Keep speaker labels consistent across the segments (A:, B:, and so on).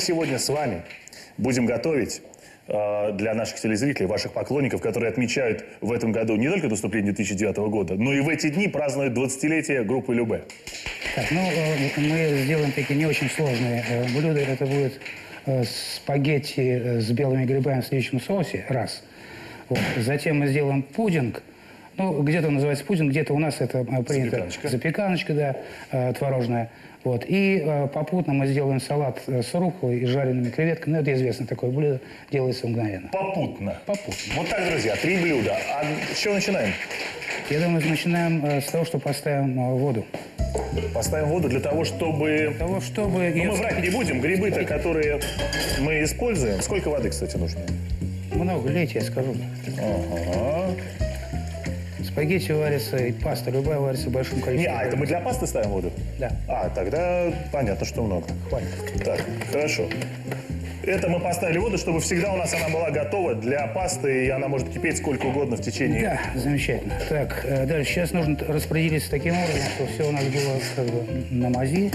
A: сегодня с вами будем готовить э, для наших телезрителей, ваших поклонников, которые отмечают в этом году не только наступление 2009 года, но и в эти дни празднуют 20-летие группы Любе.
B: Так, ну, э, мы сделаем такие не очень сложные э, блюда. Это будет спагетти с белыми грибами в сливочном соусе, раз. Вот. Затем мы сделаем пудинг. Ну, где-то называется пудинг, где-то у нас это принято.
A: Запеканочка.
B: Запеканочка, да, творожная. Вот. И э, попутно мы сделаем салат э, с руколой и жареными креветками. Ну, это известно такое блюдо, делается мгновенно.
A: Попутно.
B: Попутно.
A: Вот так, друзья, три блюда. А с чего начинаем?
B: Я думаю, начинаем э, с того, что поставим э, воду.
A: Поставим воду для того, чтобы...
B: Для того, чтобы...
A: Ну, мы врать не будем. Грибы-то, которые мы используем. Сколько воды, кстати, нужно?
B: Много лейте, я скажу.
A: Ага.
B: Спагетти варятся, и паста любая варится в большом
A: Не,
B: количестве.
A: а это мы для пасты ставим воду?
B: Да.
A: А, тогда понятно, что много.
B: Хватит.
A: Так, хорошо. Это мы поставили воду, чтобы всегда у нас она была готова для пасты, и она может кипеть сколько угодно в течение...
B: Да, замечательно. Так, э, дальше. Сейчас нужно распределиться таким образом, что все у нас было как бы на мази.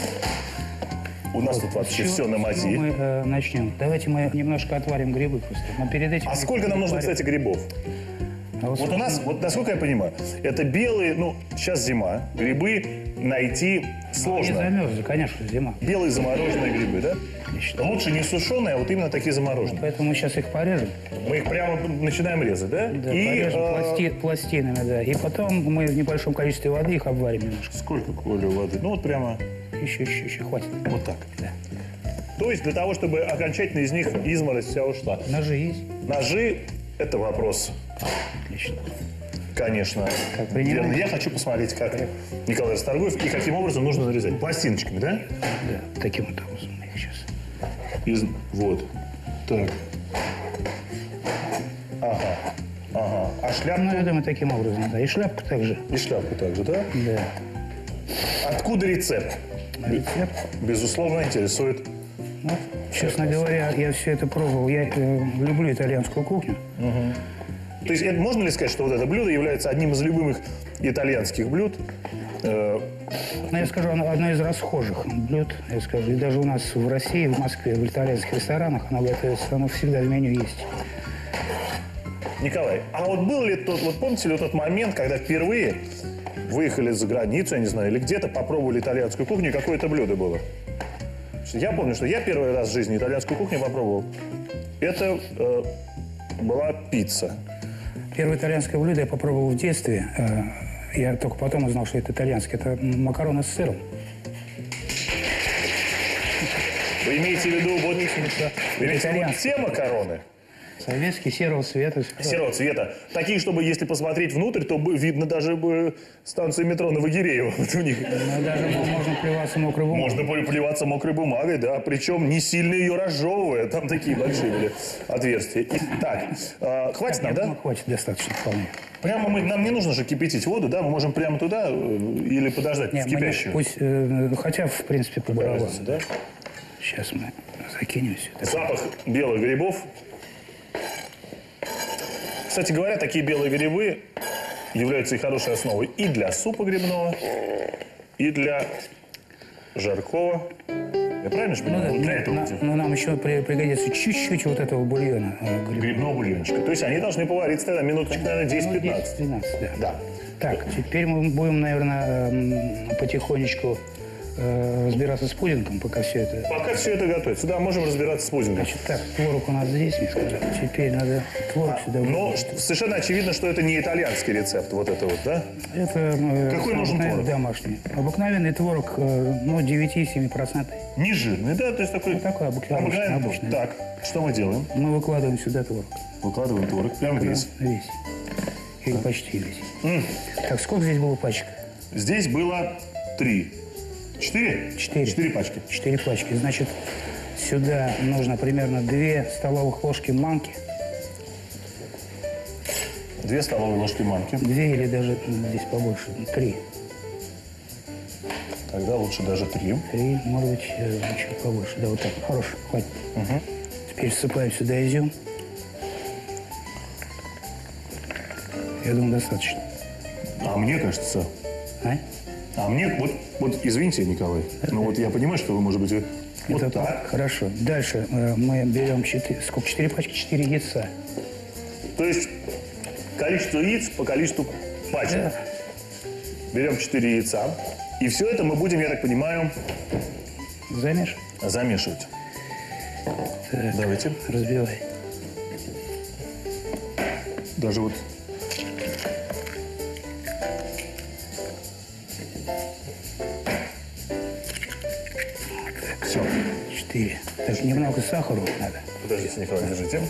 A: У нас тут вообще
B: чего-
A: все на мази.
B: мы э, начнем. Давайте мы немножко отварим грибы просто. Но перед этим...
A: А сколько нам нужно, кстати, грибов?
B: А вот
A: Вот у нас, вот насколько я понимаю, это белые, ну, сейчас зима, грибы найти
B: Они
A: сложно.
B: замерзли, конечно, зима.
A: Белые замороженные грибы, да?
B: Отлично.
A: Лучше не сушеные, а вот именно такие замороженные.
B: Поэтому мы сейчас их порежем.
A: Мы их прямо начинаем резать, да?
B: Да,
A: И
B: порежем
A: э,
B: пласти- пластинами, да. И потом мы в небольшом количестве воды их обварим немножко.
A: сколько Коля воды? Ну вот прямо
B: Еще, еще, еще, хватит.
A: вот так.
B: Да.
A: То есть для того, чтобы окончательно из них изморозь вся ушла.
B: Ножи есть?
A: Ножи – это вопрос,
B: Отлично.
A: конечно.
B: Как
A: верный. Я хочу посмотреть, как Николай Расторгуев и каким образом нужно нарезать. Пластиночками, да?
B: Да, таким вот образом их сейчас.
A: Из... Вот. Так. Ага. Ага. А шляпку?
B: Ну, я думаю, таким образом, да. И шляпку также.
A: И шляпку также, да?
B: Да.
A: Откуда рецепт?
B: Рецепт.
A: Безусловно, интересует.
B: Ну, честно говоря, я все это пробовал. Я э, люблю итальянскую кухню.
A: То есть это- можно ли сказать, что вот это блюдо является одним из любимых итальянских блюд? Э,
B: Но я скажу, оно одно из расхожих блюд. Я скажу, и даже у нас в России, в Москве, в итальянских ресторанах оно готовится, оно всегда в меню есть.
A: Николай, а вот был ли тот, вот помните ли тот момент, когда впервые выехали за границу, я не знаю, или где-то попробовали итальянскую кухню, и какое это блюдо было? Я помню, что я первый раз в жизни итальянскую кухню попробовал. Это э, была пицца.
B: Первое итальянское блюдо я попробовал в детстве. Э, Я только потом узнал, что это итальянское. Это макароны с сыром.
A: Вы имеете в виду вот, вы имеете в виду вот те макароны
B: Советский, серого цвета.
A: серого цвета, такие, чтобы если посмотреть внутрь, то видно даже бы станцию метро Новогиреево. Вот у них
B: Ну, даже можно плеваться мокрой бумагой.
A: Можно плеваться мокрой бумагой, да, причем не сильно ее разжевывая. Там такие большие были отверстия. И- так, э, хватит нам,
B: Я
A: да?
B: думаю, хватит достаточно вполне.
A: Прямо мы, нам не нужно же кипятить воду, да? Мы можем прямо туда э, или подождать
B: Нет,
A: в
B: мы не-
A: кипящую.
B: пусть, э, хотя, в принципе, по барабану.
A: Разница, да?
B: Сейчас мы закинем сюда.
A: Запах белых грибов. Кстати говоря, такие белые грибы являются и хорошей основой и для супа грибного, и для жаркого. Я правильно же
B: Ну,
A: понимаю?
B: да,
A: Вот для
B: ну,
A: этого
B: на- ну, нам еще при- пригодится чуть-чуть вот этого бульона. э, гриб-
A: грибного бульончика. То есть они должны повариться тогда минуточек, наверное, 10-15.
B: 10-12, да.
A: Да.
B: Так, теперь мы будем, наверное, эм, потихонечку э, разбираться с пудингом, пока все это...
A: Пока все это готовится, да, можем разбираться с пудингом.
B: Значит, так, творог у нас здесь, мне сказали. Теперь надо творог сюда.
A: Но ш- совершенно очевидно, что это не итальянский рецепт, вот это вот, да?
B: Это э,
A: Какой нужен творог?
B: домашний. Обыкновенный творог, э, ну, 9-7%.
A: Не жирный, да? То есть такой...
B: Ну, такой обыкновенный,
A: обыкновенный
B: обычный.
A: Так, что мы делаем?
B: Мы выкладываем сюда творог.
A: Выкладываем творог, прям весь.
B: Весь. Или почти весь. Так, сколько здесь было пачек?
A: Здесь было три. Четыре?
B: Четыре.
A: Четыре пачки.
B: Четыре пачки. Значит, сюда нужно примерно две столовых ложки манки.
A: Две столовые ложки манки.
B: Две или даже здесь побольше. Три.
A: Тогда лучше даже три.
B: Три, может быть, э, чуть побольше. Да, вот так. Хорош, хватит. Теперь всыпаем сюда изюм. Я думаю, достаточно.
A: А мне кажется...
B: А?
A: А мне... Вот, вот извините, Николай, но вот я понимаю, что вы, может быть, вот
B: Это
A: так.
B: Хорошо. Дальше э, мы берем 4, сколько? 4 пачки, 4 яйца.
A: То есть количество яиц по количеству пачек.
B: Да.
A: Берем 4 яйца. И все это мы будем, я так понимаю,
B: Замешивай.
A: замешивать. Давайте.
B: Разбивай.
A: Даже вот...
B: 4. Так, немного сахара надо.
A: Подождите, Николай, держите.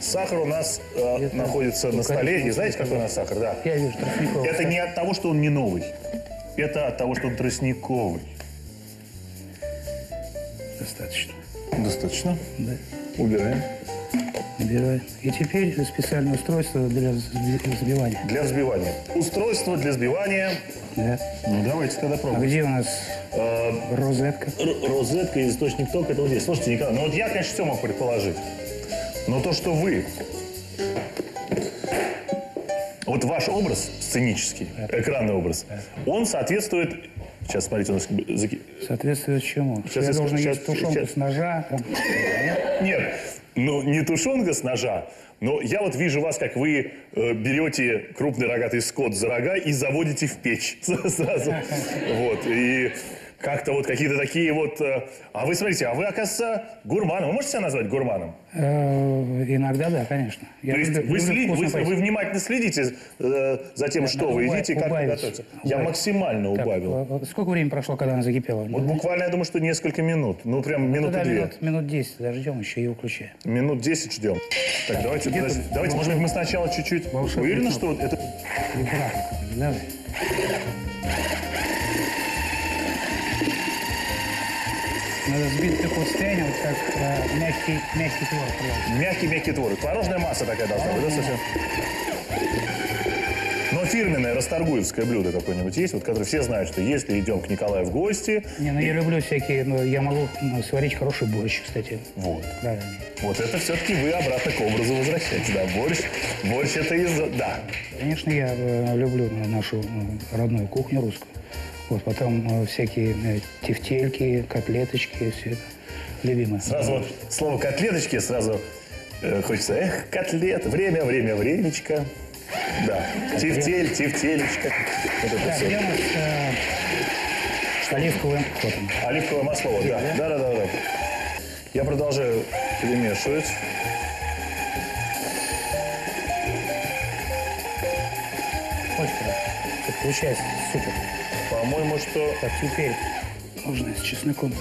A: Сахар у нас э, находится на столе. И
B: один
A: знаете, какой у нас сахар? Да.
B: Я вижу тростниковый
A: Это не от того, что он не новый. Это от того, что он тростниковый.
B: Достаточно.
A: Достаточно.
B: Да.
A: Убираем.
B: Набираем. И теперь специальное устройство для взби- взбивания.
A: Для взбивания. Устройство для взбивания.
B: Да.
A: Ну, давайте тогда
B: А
A: пробуем.
B: где у нас
A: Э,
B: розетка?
A: розетка и источник тока это вот здесь. Слушайте, Николай, ну вот я, конечно, все мог предположить. Но то, что вы... Вот ваш образ сценический, экранный образ, он соответствует... Сейчас, смотрите, у нас
B: Соответствует чему?
A: Сейчас
B: я должен
A: скажу,
B: есть
A: сейчас-
B: тушенку
A: сейчас.
B: с ножа. Нет,
A: ну не тушенка с ножа, но я вот вижу вас, как вы э, берете крупный рогатый скот за рога и заводите в печь сразу. Вот, и как-то вот какие-то такие вот... э, А вы смотрите, а вы, оказывается, гурманом. Вы можете себя назвать гурманом?
B: Э, Иногда, да, конечно. Я
A: То есть
B: люблю-
A: вы,
B: вкусно
A: вы-
B: поесть.
A: вы внимательно следите э, за тем, что
B: Надо
A: вы едите, как вы
B: убавить.
A: готовите. Я
B: Убавить.
A: максимально
B: Так,
A: убавил.
B: Сколько времени прошло, когда она закипела?
A: Вот буквально, я думаю, что несколько минут. Ну, прям минуты две.
B: минут, минут 10 подождем еще и выключаем.
A: Минут 10 ждем. Так, давайте,
B: Где-то
A: подождите. давайте, может быть, мы сначала чуть-чуть... Уверены, что это...
B: Давай. Состояние, вот как э, мягкий, мягкий творог.
A: Мягкий-мягкий творог. Творожная масса такая должна быть, да, совсем? Но фирменное расторгуевское блюдо какое-нибудь есть, вот, которое все знают, что если идем к Николаю в гости,
B: Не, ну я люблю всякие, ну, я могу ну, сварить хороший борщ, кстати.
A: вот.
B: Да,
A: Вот это все-таки вы обратно к образу возвращаетесь, да. Борщ, борщ это из... Да.
B: Конечно, я э, люблю нашу э, родную кухню русскую. Вот потом э, всякие э, тефтельки, котлеточки, все это любимое.
A: Сразу вот слово котлеточки, сразу э, хочется, эх, котлет, время, время, времечко. Да, тефтель, тефтелечка. Вот это все.
B: у нас э, оливковое
A: масло, вот, да. Да, да, да, да. Я продолжаю перемешивать.
B: Очень хорошо. Получается супер.
A: По-моему, что...
B: Так, теперь можно с чесноком.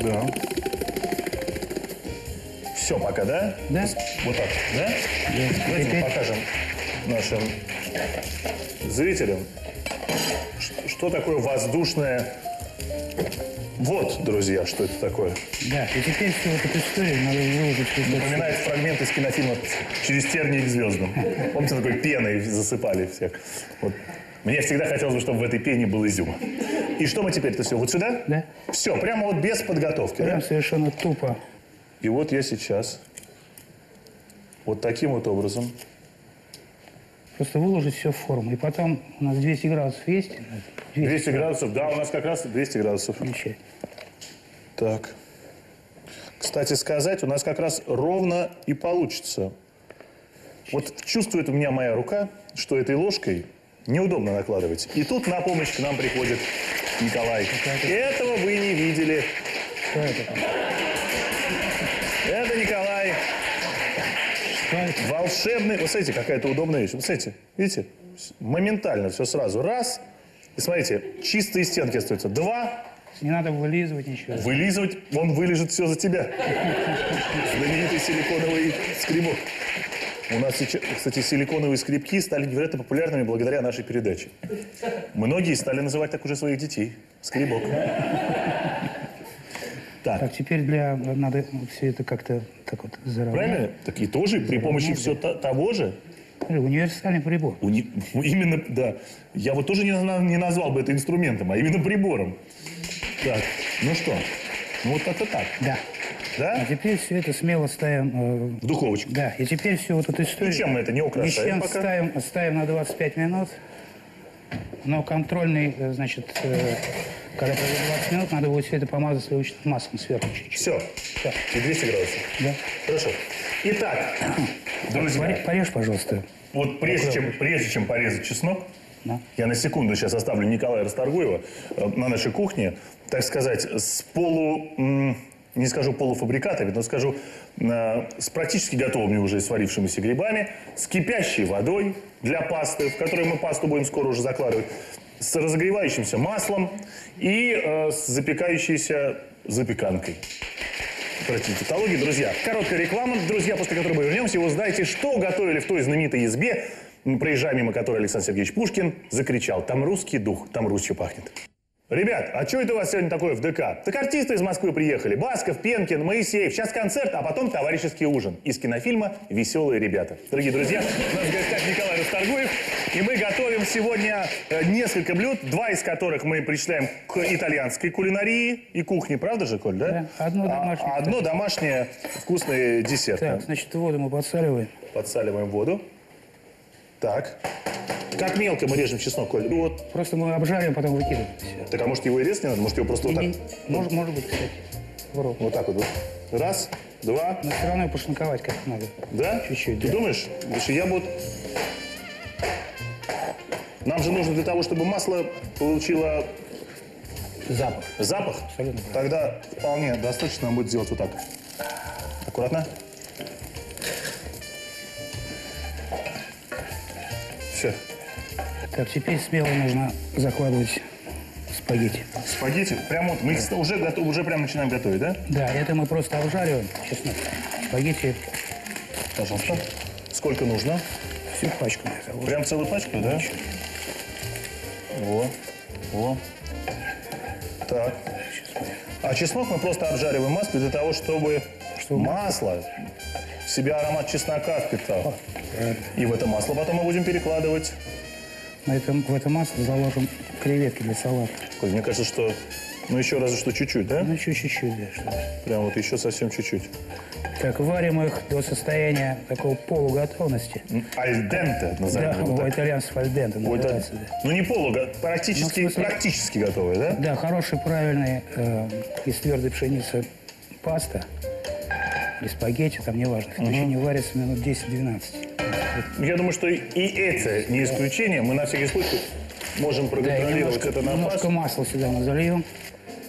A: Да. Все пока, да?
B: Да.
A: Вот так, да? Давайте мы
B: Теперь-
A: покажем нашим зрителям, что такое воздушное... Вот, друзья, что это такое.
B: Да, и теперь всю вот эту историю надо выложить
A: Напоминает фрагмент из кинофильма «Через тернии к звездам». Помните, такой пеной засыпали всех? Вот. Мне всегда хотелось бы, чтобы в этой пене был изюм. И что мы теперь-то все? Вот сюда?
B: Да.
A: Все, прямо вот без подготовки,
B: Прям
A: да?
B: совершенно тупо.
A: И вот я сейчас вот таким вот образом
B: Просто выложить все в форму. И потом у нас 200 градусов есть?
A: 200 градусов, да, у нас как раз 200 градусов.
B: Включай.
A: Так. Кстати сказать, у нас как раз ровно и получится. Вот чувствует у меня моя рука, что этой ложкой неудобно накладывать. И тут на помощь к нам приходит Николай. Этого вы не видели.
B: Что это?
A: Это Николай.
B: Что это?
A: Волшебный. Вот смотрите, какая-то удобная вещь. Вот смотрите, видите? Моментально все сразу. Раз. И смотрите, чистые стенки остаются. Два.
B: Не надо вылизывать ничего.
A: Вылизывать, он вылежит все за тебя. Знаменитый силиконовый скребок. У нас сейчас, кстати, силиконовые скребки стали невероятно популярными благодаря нашей передаче. Многие стали называть так уже своих детей. Скребок. Так,
B: Так, теперь для надо все это как-то так вот заровнять.
A: правильно? Так и тоже при помощи все того же
B: Универсальный прибор.
A: Уни- Именно, да. Я вот тоже не, не назвал бы это инструментом, а именно прибором. Так, ну что? Ну вот как-то так.
B: Да.
A: Да?
B: А теперь все это смело ставим... э,
A: В духовочку.
B: да, и теперь всю вот эту историю...
A: Ничем мы это не украшаем
B: Ничем
A: пока.
B: ставим, ставим на 25 минут. Но контрольный, э, значит, э, когда пройдет 20 минут, надо будет все это помазать сливочным маслом сверху чуть-чуть.
A: Все.
B: Всё.
A: И 200 градусов.
B: Да.
A: Хорошо. Итак, друзья,
B: Поре- Порежь, пожалуйста.
A: вот прежде чем, прежде чем порезать чеснок,
B: Да.
A: я на секунду сейчас оставлю Николая Расторгуева э, на нашей кухне, так сказать, с полу... не скажу полуфабрикатами, но скажу э, с практически готовыми уже сварившимися грибами, с кипящей водой для пасты, в которой мы пасту будем скоро уже закладывать, с разогревающимся маслом и э, с запекающейся запеканкой. Простите, тавтологии, друзья. Короткая реклама, друзья, после которой мы вернемся, вы узнаете, что готовили в той знаменитой избе, проезжая мимо которой Александр Сергеевич Пушкин закричал «Там русский дух, там Русью пахнет». Ребят, а что это у вас сегодня такое в ДК? Так артисты из Москвы приехали. Басков, Пенкин, Моисеев. Сейчас концерт, а потом товарищеский ужин. Из кинофильма «Веселые ребята». Дорогие друзья, у нас в гостях Николай Расторгуев. И мы готовим сегодня э, несколько блюд, два из которых мы причисляем к итальянской кулинарии и кухне. Правда же, Коль, да?
B: Да, одно
A: А-
B: домашнее.
A: а одно домашнее вкусное десерт.
B: Так, значит, воду мы подсаливаем.
A: Подсаливаем воду. Так. Как мелко мы режем чеснок, Коль? Вот.
B: Просто мы обжариваем, потом выкидываем. Все.
A: Так, а может его и резать не надо? Может его просто вот так?
B: Может, может быть, кстати. Вру.
A: Вот так вот. Раз, два,
B: Но все равно пошинковать как надо.
A: да?
B: Чуть-чуть,
A: Ты
B: да.
A: думаешь? Потому что я вот... Нам же нужно для того, чтобы масло получило
B: Запах.
A: запах.
B: Абсолютно.
A: Тогда вполне достаточно нам будет сделать вот так. Аккуратно. Все.
B: Так, теперь смело нужно закладывать спагетти.
A: Спагетти. Прямо вот мы их уже, готов, уже прям начинаем готовить, да?
B: Да, это мы просто обжариваем, честно. Спагетти
A: Пожалуйста. Сколько нужно?
B: всю пачку.
A: Прям целую пачку, да? Во. Во. Так. А чеснок мы просто обжариваем масло для того, чтобы,
B: Чтобы
A: масло в себя аромат чеснока впитал. И в это масло потом мы будем перекладывать.
B: На этом, в это масло заложим креветки для салата.
A: Коль, мне кажется, что ну еще разве что чуть-чуть, да?
B: Ну, еще чуть-чуть, да. Чтобы...
A: Прям вот еще совсем чуть-чуть.
B: Так, варим их до состояния такого полуготовности.
A: Альденте назовем
B: Да,
A: его
B: у
A: так.
B: итальянцев альденте называется, да.
A: ну не полуго, практически,
B: Ну, смысле-
A: практически готовые, да?
B: Да, хороший, правильный, э, из твердой пшеницы паста или спагетти, там неважно, в течение варится минут 10-12.
A: Я думаю, что и это не исключение. Мы на всякий случай можем
B: Да,
A: проконтролировать
B: немножко,
A: это на
B: немножко масла сюда мы зальем.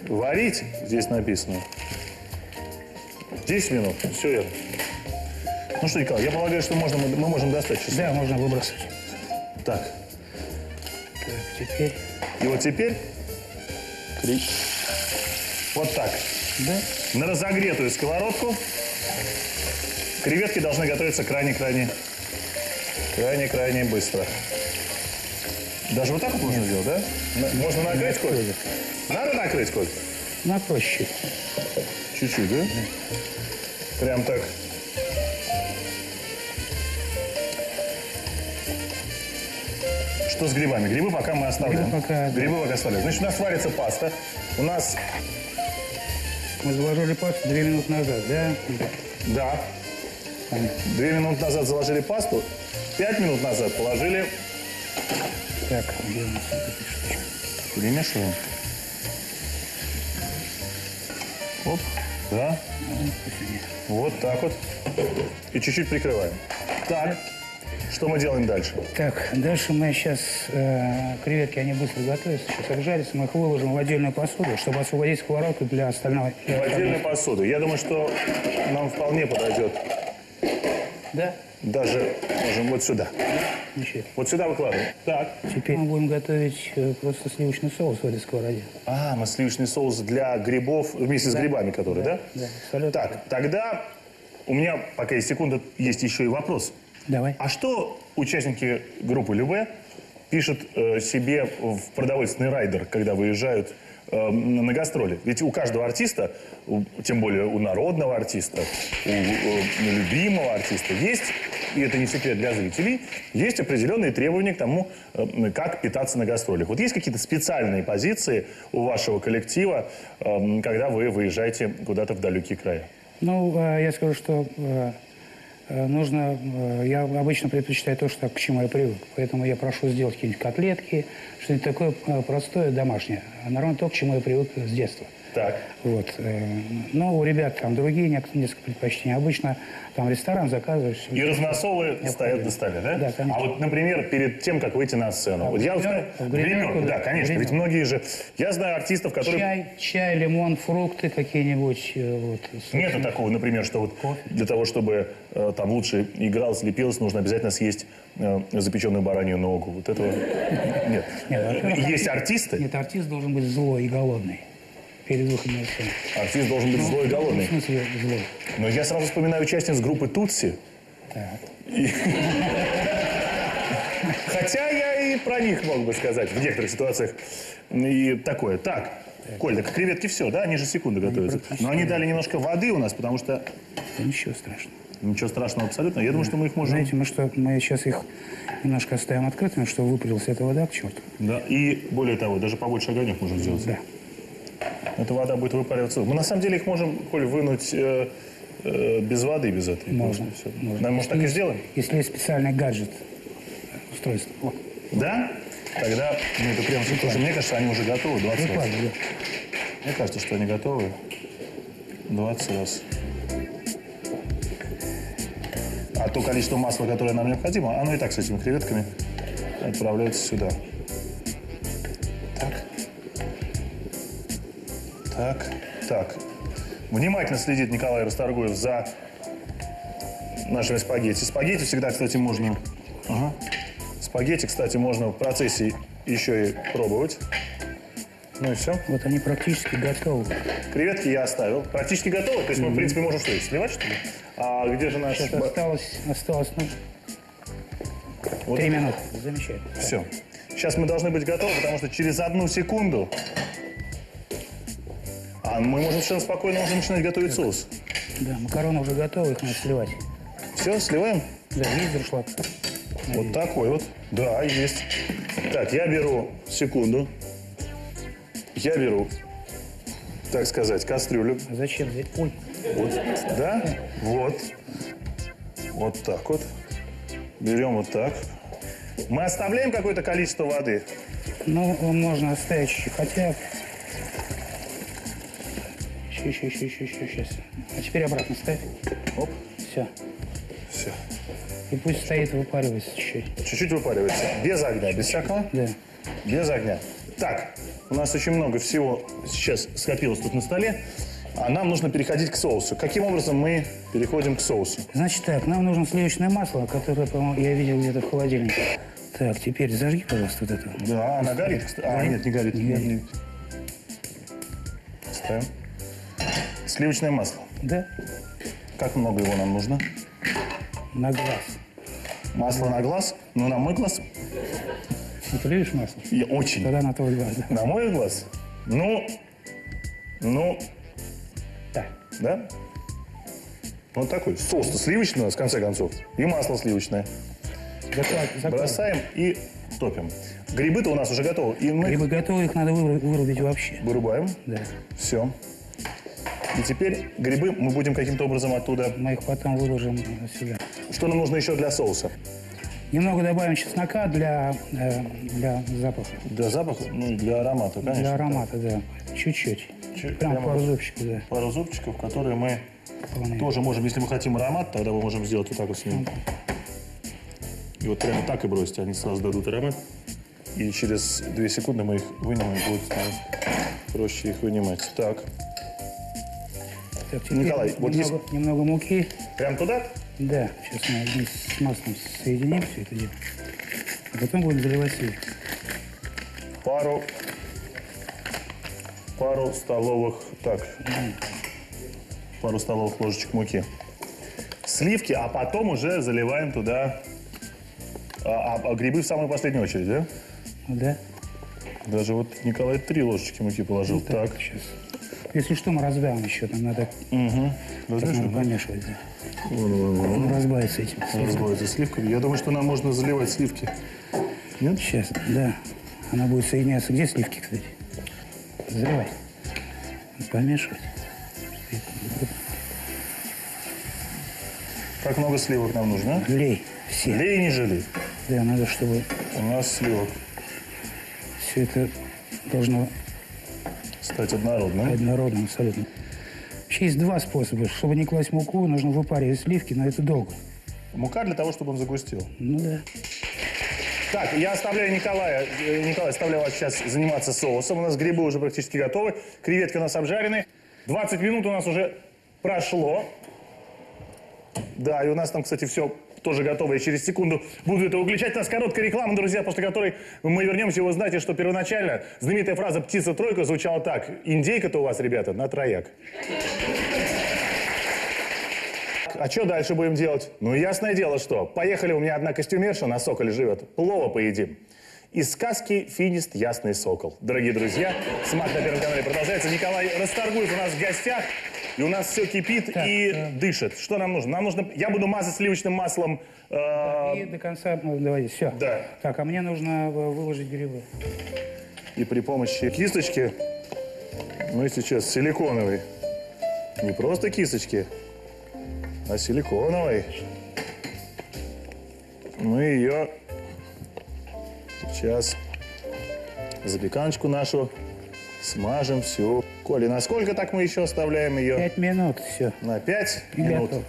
A: Варить, здесь написано. 10 минут, все верно. Ну что, Николай, я полагаю, что можно, мы, мы можем достать чеснок.
B: Да, можно выбросить.
A: Так,
B: Так, теперь,
A: и вот теперь три- вот так.
B: да,
A: На разогретую сковородку креветки должны готовиться крайне-крайне, крайне-крайне быстро. Даже вот так вот можно сделать, да? Можно накрыть, Коль? Надо накрыть, Коль?
B: на проще.
A: Чуть-чуть, да? Прям так. Что с грибами? Грибы пока мы оставляем.
B: Грибы пока, да.
A: Грибы пока оставляем. Значит, у нас варится паста. У нас,
B: Мы заложили пасту 2 минуты назад, да?
A: да. Две минуты назад заложили пасту, пять минут назад положили,
B: Так, где у нас эта
A: перемешиваем. Оп, да, вот так вот. И чуть-чуть прикрываем. Так, что мы делаем дальше?
B: Так, дальше мы сейчас, э, креветки, они быстро готовятся, сейчас обжарятся, мы их выложим в отдельную посуду, чтобы освободить сковородку для остального.
A: В отдельную посуду. Я думаю, что нам вполне подойдет
B: Да?
A: даже, можем вот сюда.
B: Ничего.
A: Вот сюда выкладываем. Так.
B: Теперь мы будем готовить э, просто сливочный соус в этой сковороде.
A: А, мы сливочный соус для грибов вместе с грибами, которые, да?
B: да, абсолютно.
A: Так, тогда у меня, пока есть секунда, есть еще и вопрос.
B: Давай.
A: А что участники группы Любе пишут э, себе в продовольственный райдер, когда выезжают э, на гастроли? Ведь у каждого артиста, у- тем более у народного артиста, у э, любимого артиста есть, и это не секрет для зрителей, есть определенные требования к тому, э, как питаться на гастролях. Вот есть какие-то специальные позиции у вашего коллектива, э, когда вы выезжаете куда-то в далекие края?
B: Ну, э, я скажу, что э, нужно... э, Я обычно предпочитаю то, что, к чему я привык. Поэтому я прошу сделать какие-нибудь котлетки, что-нибудь такое э, простое, домашнее. Наверное, то, к чему я привык с детства.
A: Так.
B: Вот. э, Но у ребят там другие несколько предпочтений. Обычно там ресторан заказываешь.
A: И разносолы стоят на столе, да?
B: Да, конечно.
A: А вот, например, перед тем, как выйти на сцену.
B: А,
A: вот я знаю...
B: гримерку,
A: гример,
B: да,
A: конечно. Ведь многие же... Я знаю артистов, которые...
B: Чай, чай, лимон, фрукты какие-нибудь. э, Вот,
A: Нету такого, например, что вот для того, чтобы э, там лучше игралось, лепилось, нужно обязательно съесть запеченную баранью ногу. Вот этого нет.
B: Нет,
A: Есть
B: артист-
A: артисты,
B: Нет, артист должен быть злой и голодный перед выходом на сцену.
A: артист должен быть злой и
B: В
A: голодный.
B: смысле злой?
A: Но я сразу вспоминаю участниц группы Тутси. И- Хотя я и про них мог бы сказать в некоторых ситуациях. И такое. Так, Коль, так креветки все, да? Они же секунды готовятся. Но они дали немножко воды у нас, потому что
B: Да ничего страшного.
A: ничего страшного абсолютно. Я думаю, что мы их можем...
B: Знаете, мы что, мы сейчас их немножко оставим открытыми, чтобы выпарилась эта вода к черту.
A: Да. И более того, даже побольше огонек можем сделать.
B: Да.
A: Эта вода будет выпариваться. Мы на самом деле их можем, Коль, вынуть э, э, без воды, без этой.
B: Можно.
A: Всё.
B: можно.
A: Наверное, может, так и сделаем?
B: Если есть специальный гаджет, устройство. Вот.
A: Да? Тогда, ну, это прям, потому что мне кажется, они уже готовы 20 раз.
B: Да.
A: Мне кажется, что они готовы 20 раз. А то количество масла, которое нам необходимо, оно и так с этими креветками отправляется сюда. Так. Так. Внимательно следит Николай Расторгуев за нашими спагетти. Спагетти всегда, кстати, можно... Ага. Спагетти, кстати, можно в процессе еще и пробовать. Ну и все.
B: Вот они практически готовы.
A: Креветки я оставил. Практически готовы. То есть мы, в принципе, можем что, их сливать, что ли? А где же наш...
B: Сейчас осталось, осталось ну,
A: Вот
B: три минуты. Замечательно.
A: Все. Сейчас мы должны быть готовы, потому что через одну секунду... А мы можем совершенно спокойно уже начинать готовить соус.
B: Да, макароны уже готовы, их надо сливать.
A: Все, сливаем?
B: Да, есть дуршлаг?
A: Вот такой вот. Да, есть. Так, я беру, секунду. Я беру, так сказать, кастрюлю.
B: А зачем взять? Ой,
A: Вот, да? Вот. Вот так вот. Берем вот так. Мы оставляем какое-то количество воды.
B: ну, можно оставить хотя... Еще, еще, еще, еще, еще, сейчас. А теперь обратно ставь.
A: Оп,
B: Все.
A: все.
B: И пусть стоит, выпаривается чуть-чуть.
A: Чуть-чуть выпаривается. Без огня, без всякого?
B: Да.
A: Без огня. Так, у нас очень много всего сейчас скопилось тут на столе. А нам нужно переходить к соусу. Каким образом мы переходим к соусу?
B: Значит так, нам нужно сливочное масло, которое, по-моему, я видел где-то в холодильнике. Так, теперь зажги, пожалуйста, вот это.
A: Да, она горит. А, нет, не горит.
B: Не горит.
A: Ставим. Сливочное масло.
B: Да,
A: Как много его нам нужно?
B: на глаз.
A: Масло на глаз? Ну, на мой глаз?
B: Ну, ты любишь масло?
A: Я очень.
B: Тогда на твой глаз, да.
A: На мой глаз? Ну, ну,
B: Так.
A: да? Вот такой. Соус-то сливочный у нас, в конце концов. И масло сливочное.
B: Закладывай, закладывай.
A: Бросаем и топим. Грибы-то у нас уже готовы. И мы
B: Грибы готовы, их надо выру- вырубить вообще.
A: вырубаем.
B: Да.
A: Все. И теперь грибы мы будем каким-то образом оттуда...
B: Мы их потом выложим сюда.
A: Что нам нужно еще для соуса?
B: Немного добавим чеснока для, э, для запаха,
A: Для запаха? Ну, для аромата, конечно.
B: для аромата, да. Чуть-чуть.
A: Чуть-
B: Прям пару зубчиков, да.
A: Пару зубчиков, которые мы
B: Вполне.
A: тоже можем, если мы хотим аромат, тогда мы можем сделать вот так вот с ним. И вот прямо так и бросить, они сразу дадут аромат. И через две секунды мы их вынем, и будет нам проще их вынимать. Так,
B: Так, теперь
A: Николай, вот есть-
B: немного, немного муки.
A: прям туда?
B: Да, сейчас мы вместе с маслом соединим все это дело. А потом будем заливать сливки.
A: Пару, пару столовых, так, пару столовых ложечек муки. Сливки, а потом уже заливаем туда а, а- а грибы в самую последнюю очередь, да?
B: Да?
A: Даже вот Николай три ложечки муки положил. так.
B: Сейчас. Если что, мы разбавим еще. Нам надо,
A: Угу.
B: так надо помешивать. Да.
A: Вон, вон, вон.
B: Он разбавится этим.
A: Разбавится сливками. Я думаю, что нам можно заливать сливки. Нет?
B: Сейчас, да. Она будет соединяться. Где сливки, кстати? Заливай. Помешивать.
A: Как много сливок нам нужно? а?
B: Лей все.
A: Лей не жалей.
B: Да, надо, чтобы
A: У нас сливок
B: все это должно
A: стать однородным.
B: однородным абсолютно. Вообще есть два способа. Чтобы не класть муку, нужно выпаривать сливки, но это долго.
A: Мука для того, чтобы он загустел.
B: Ну да.
A: Так, я оставляю Николая. э, Николай, оставляю вас сейчас заниматься соусом. У нас грибы уже практически готовы. Креветки у нас обжарены. 20 минут у нас уже прошло. Да, и у нас там, кстати, все тоже готово. Я через секунду буду это выключать. У нас короткая реклама, друзья, после которой мы вернемся. Вы знаете, что первоначально знаменитая фраза «птица-тройка» звучала так. Индейка-то у вас, ребята, на трояк. А что дальше будем делать? Ну, ясное дело, что. Поехали, у меня одна костюмерша на Соколе живет. Плова поедим. Из сказки «Финист. Ясный сокол». Дорогие друзья, смак на Первом канале продолжается. Николай Расторгуев у нас в гостях. И у нас все кипит
B: Так,
A: и
B: э,
A: дышит. Что нам нужно? Нам нужно... Я буду мазать сливочным маслом. э,
B: И до конца, ну, давайте, все.
A: Да.
B: Так, а мне нужно э, выложить грибы.
A: и при помощи кисточки мы сейчас силиконовой. Не просто кисточки, а силиконовой. Мы ее сейчас запеканочку нашу смажем всю. Коля, насколько так мы еще оставляем ее?
B: Пять минут, все.
A: На 5
B: И
A: минут.
B: готов.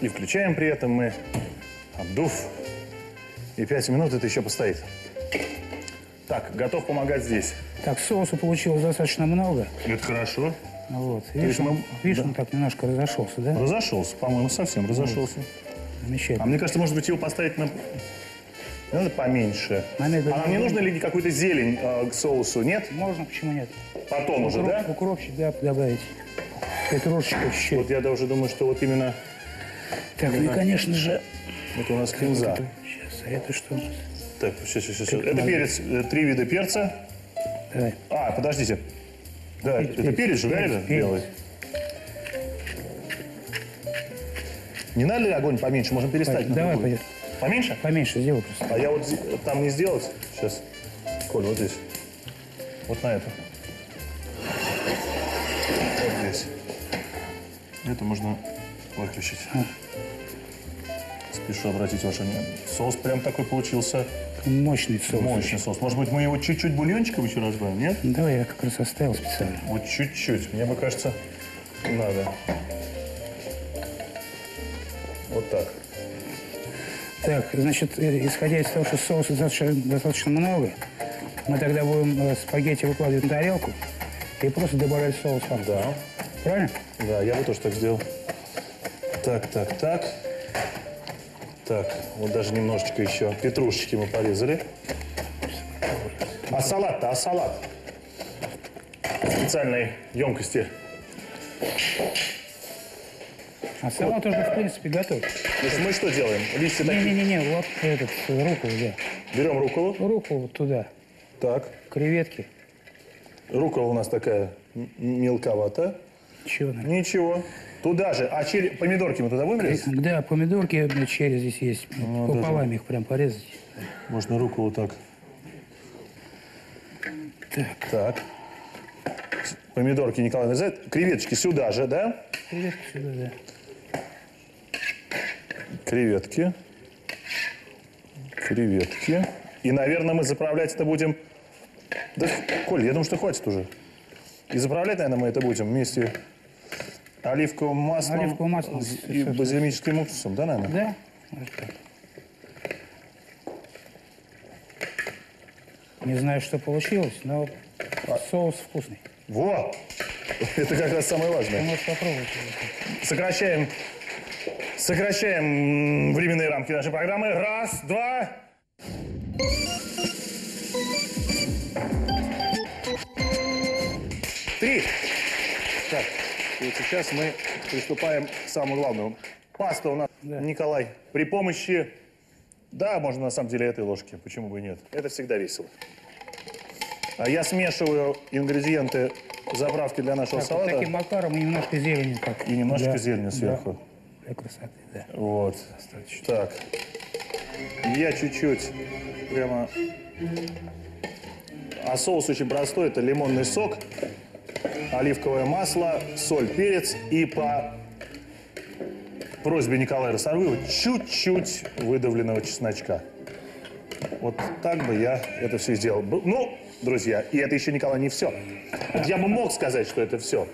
A: И включаем при этом мы обдув. И 5 минут это еще постоит. Так, готов помогать здесь.
B: Так, соуса получилось достаточно много.
A: Это хорошо.
B: Вот. Видишь,
A: мы-
B: он, видишь, он так немножко разошелся, да?
A: Разошелся, по-моему, совсем разошелся. А
B: Замечательно.
A: мне кажется, может быть, его поставить на... Надо поменьше.
B: А
A: А нам не нужно ли какую-то зелень э, к соусу? Нет?
B: Можно, почему нет?
A: Потом уже,
B: Укроп-
A: да?
B: Укропчик, да, добавить. Петрушечку чуть-чуть.
A: Вот я даже думаю, что вот именно
B: Так, ну и, конечно же...
A: это у нас кинза.
B: Сейчас, а это что?
A: Так, сейчас, сейчас, сейчас. Это перец, э, три вида перца.
B: Давай.
A: А, подождите. Да,
B: Перец,
A: это
B: перец,
A: перец же, да,
B: перец,
A: это
B: перец.
A: белый? Не надо ли огонь поменьше? Можем переставить на
B: Давай, пойдет.
A: Поменьше?
B: Поменьше сделай просто.
A: А я вот там не сделать? Сейчас. Коль, вот здесь. Вот на это. Это можно выключить. Спешу обратить ваше внимание. Соус прям такой получился
B: Мощный соус.
A: мощный соус. Может быть, мы его чуть-чуть бульончиком еще разбавим, нет?
B: Давай, я как раз оставил специально.
A: Вот чуть-чуть. Мне бы кажется, надо. Вот так.
B: Так, значит, э, исходя из того, что соуса достаточно, достаточно много, мы тогда будем э, спагетти выкладывать на тарелку и просто добавлять соус.
A: Да.
B: Правильно?
A: Да, я бы тоже так сделал. Так, так, так. Так, вот даже немножечко еще петрушечки мы порезали. А салат-то, а салат? В специальной емкости.
B: А салат уже, в принципе, готов.
A: Значит, мы что делаем? Листья такие.
B: Не-не-не, вот этот, руку, да.
A: Берем руколу.
B: Руку вот туда.
A: Так.
B: Креветки.
A: Рукола у нас такая мелковата.
B: Чего?
A: Ничего. Туда же. А черри- помидорки мы туда будем резать?
B: Да, помидорки э, черри здесь есть.
A: Ну,
B: Пополам их прям порезать.
A: Можно руку вот так.
B: Так,
A: Так. Помидорки Николай нарезает. Креветочки сюда же, да?
B: креветки сюда, да.
A: Креветки. Креветки. И, наверное, мы заправлять это будем... Да, Коль, я думаю, что хватит уже. И заправлять, наверное, мы это будем вместе оливковым маслом,
B: Оливковым маслом,
A: с- и базилическим уксусом, да, наверное?
B: Да? Вот так. Не знаю, что получилось, но соус вкусный.
A: Во! Это как раз самое
B: Ты
A: важное.
B: можешь попробовать.
A: Сокращаем, сокращаем временные рамки нашей программы. Раз, два. Сейчас мы приступаем к самому главному. Паста у нас, Николай, при помощи... Да, можно на самом деле этой ложки, почему бы и нет. Это всегда весело. А я смешиваю ингредиенты заправки для нашего
B: Так, вот
A: салата.
B: таким макаром и немножко зелени. Так.
A: И немножко
B: Да,
A: зелени
B: да.
A: сверху.
B: Для красоты, да.
A: Вот. Так. Я чуть-чуть прямо... А соус очень простой. Это лимонный сок, оливковое масло, соль, перец и по просьбе Николая Росорвыва чуть-чуть выдавленного чесночка. Вот так бы я это все сделал. Ну, друзья, и это еще, Николай, не все. Я бы мог сказать, что это все.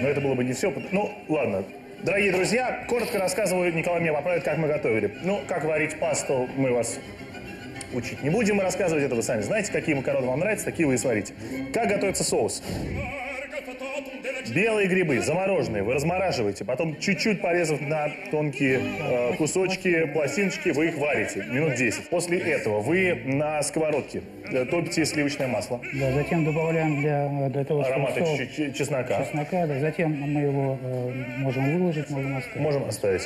A: Но это было бы не все. Ну, ладно. Дорогие друзья, коротко рассказываю, Николай меня поправит, как мы готовили. Ну, как варить пасту, мы вас учить не будем рассказывать, это вы сами знаете, какие макароны вам нравятся, такие вы и сварите. Как готовится соус? Белые грибы, замороженные, вы размораживаете, потом чуть-чуть порезав на тонкие э, кусочки, пластиночки, вы их варите минут 10. После этого вы на сковородке э, топите сливочное масло,
B: Да, затем добавляем для, для того, чтобы
A: ароматы
B: соус
A: чуть-чуть чеснока.
B: чеснока, да, затем мы его э, можем выложить, можем оставить.
A: Можем оставить.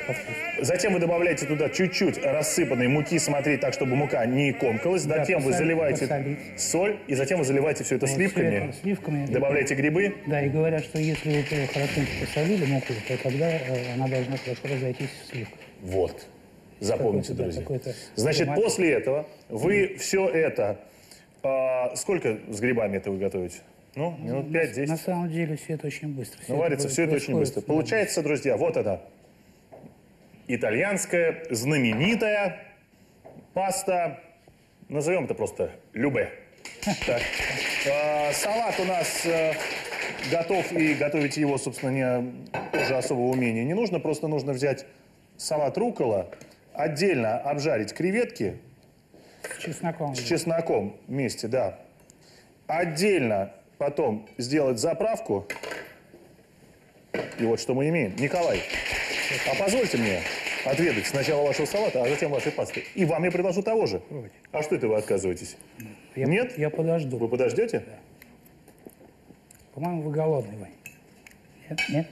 A: Затем вы добавляете туда чуть-чуть рассыпанной муки, смотреть так, чтобы мука не комкалась.
B: Да,
A: Затем вы
B: посолить,
A: заливаете
B: посолить.
A: соль, и затем вы заливаете все это
B: Вот
A: сливками.
B: сливками.
A: Добавляете грибы.
B: Да, и говорят, что если хорошенько посолили муку, то тогда э, она должна хорошо разойтись в сливках.
A: Вот. Запомните,
B: да,
A: друзья. Значит,
B: томат.
A: после этого вы все это... а, сколько с грибами это вы готовите? Ну, минут
B: На
A: 5-10.
B: самом деле все это очень быстро. Всё
A: Ну, варится все это очень быстро.
B: да.
A: Получается, друзья, вот это итальянская знаменитая паста, назовем это просто любе. Так. А, Салат у нас э, готов, и готовить его, собственно, не, тоже особого умения не нужно. Просто нужно взять салат рукола, отдельно обжарить креветки
B: С чесноком.
A: с чесноком вместе, да. Отдельно потом сделать заправку. И вот что мы имеем. Николай, а позвольте мне отведать сначала вашего салата, а затем вашей пасты. И вам я предложу того же. А что это вы отказываетесь?
B: Я,
A: Нет?
B: Я подожду.
A: Вы подождете?
B: По-моему, вы голодный, Вань. Нет? Нет?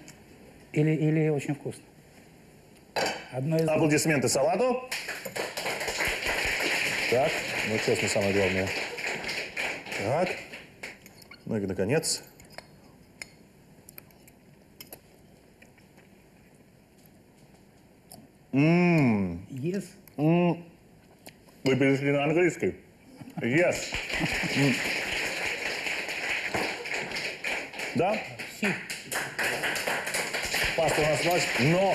B: Или, или очень вкусно? Одно из.
A: Аплодисменты салату. Так, ну честно, самое главное. Так. Ну и наконец.
B: Yes.
A: Вы перешли на английский? Yes. М. Да?
B: Си.
A: Паста у нас власть, но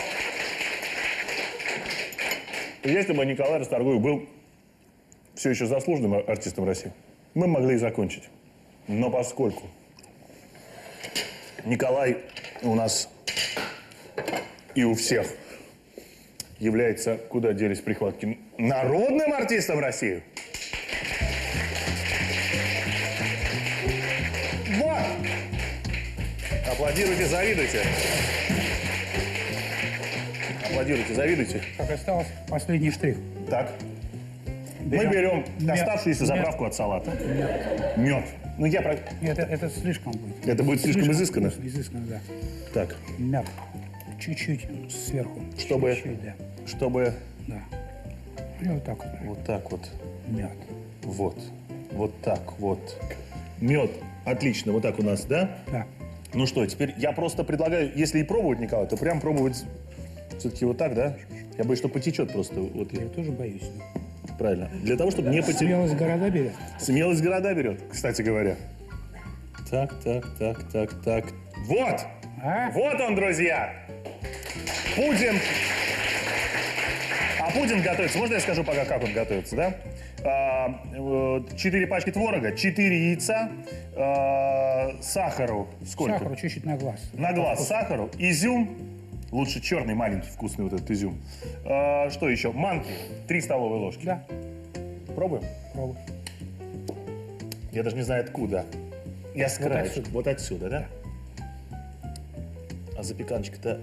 A: если бы Николай Расторгуев был все еще заслуженным ар- артистом России, мы могли и закончить. Но поскольку Николай у нас и у всех является, куда делись прихватки, народным артистом России. Аплодируйте, завидуйте. Аплодируйте, завидуйте.
B: Как осталось последний штрих.
A: Так. Мы
B: Берем
A: берем
B: мед.
A: оставшуюся
B: Мед.
A: заправку от салата. Мед. Ну, я про...
B: Нет, это, это слишком будет.
A: Это будет слишком изысканно?
B: вкусно, Изысканно, да.
A: Так,
B: Мед. Чуть-чуть сверху.
A: Чтобы-
B: Чуть-чуть, да.
A: чтобы
B: да. И вот так вот.
A: вот так вот,
B: Мед.
A: вот, вот так вот. Мед. Отлично, вот так у нас, да?
B: Да.
A: Ну что, теперь я просто предлагаю, если и пробовать, Николай, то прям пробовать все-таки вот так, да? Я боюсь, что потечет просто. Вот,
B: Я тоже боюсь.
A: правильно. Для того, чтобы не потечь.
B: Смелость города берет.
A: Смелость города берет, кстати говоря. Так, так, так, так, так. Вот!
B: А?
A: Вот он, друзья! Пудинг. А пудинг готовится. Можно я скажу пока, как он готовится, да? А, э, Четыре пачки творога, четыре яйца, а, сахару. Сколько?
B: Сахару чуть-чуть на глаз.
A: На глаз сахару, изюм, лучше черный, маленький, вкусный вот этот изюм. А, Что еще? Манки, три столовые ложки.
B: Да,
A: Пробуем?
B: пробуй.
A: Я даже не знаю откуда. Я с краешка.
B: отсюда.
A: Вот отсюда, да? А запеканочка-то...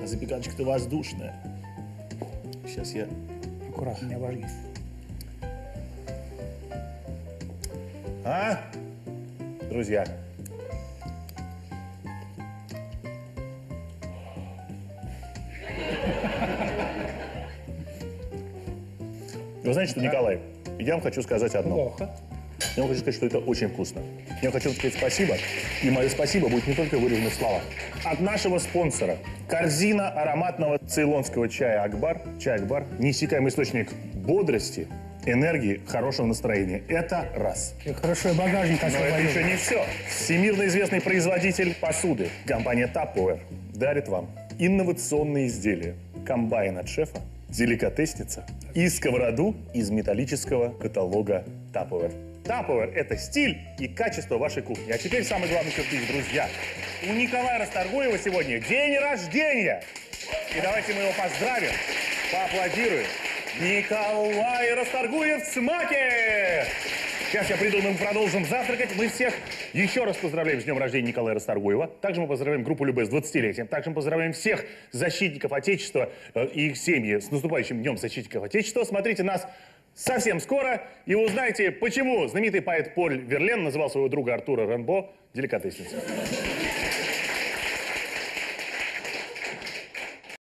A: А запеканочка-то воздушная. Сейчас я...
B: Аккуратно, не обожги.
A: А? Друзья. Вы знаете что, Николай, я вам хочу сказать одно.
B: Плохо.
A: Я вам хочу сказать, что это очень вкусно. Я хочу сказать спасибо. И мое спасибо будет не только выражено в словах. От нашего спонсора. Корзина ароматного цейлонского чая Акбар. Чай Акбар. Неиссякаемый источник бодрости, энергии, хорошего настроения. Это раз.
B: Ты хорошо и багажник
A: Но это еще не все. Всемирно известный производитель посуды. Компания Tupperware. дарит вам инновационные изделия. Комбайн от шефа, деликатесница и сковороду из металлического каталога Tupperware. Tupperware – это стиль и качество вашей кухни. А теперь самый главный сюрприз, друзья. У Николая Расторгуева сегодня день рождения. И давайте мы его поздравим, поаплодируем. Николай Расторгуев в смаке! Сейчас я приду, мы продолжим завтракать. Мы всех еще раз поздравляем с днем рождения Николая Расторгуева. Также мы поздравляем группу Любэ с 20-летием. Также мы поздравляем всех защитников Отечества э, и их семьи с наступающим днем защитников Отечества. Смотрите нас совсем скоро, и узнаете, почему знаменитый поэт Поль Верлен называл своего друга Артура Рембо деликатесницей.